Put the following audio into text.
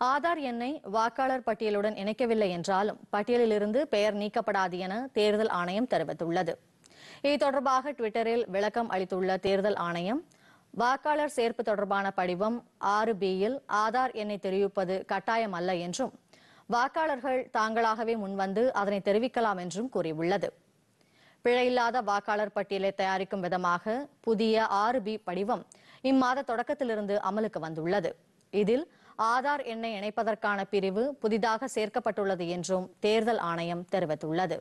ஆதார் எண்ணை வாக்காளர் பட்டியலுடன் இணைக்கவில்லை என்றாலும் பட்டியலிலிருந்து பெயர் நீக்கப்படாது என தேர்தல் ஆணையம் தெரிவித்துள்ளது. இது தொடர்பாக டுவிட்டரில் விளக்கம் அளித்துள்ள தேர்தல் ஆணையம் வாக்காளர் சேர்ப்பு தொடர்பான படிவம் ஆறு பியில் ஆதார் எண்ணை தெரிவிப்பது கட்டாயம் அல்ல என்றும் வாக்காளர்கள் தாங்களாகவே முன்வந்து அதனை தெரிவிக்கலாம் என்றும் கூறியுள்ளது. பிழையில்லாத வாக்காளர் பட்டியலை தயாரிக்கும் விதமாக புதிய ஆறு பி படிவம் இம்மாத தொடக்கத்திலிருந்து அமலுக்கு வந்துள்ளது. இதில் ஆதார் எண்ணை இணைப்பதற்கான பிரிவு புதிதாக சேர்க்கப்பட்டுள்ளது என்றும் தேர்தல் ஆணையம் தெரிவித்துள்ளது.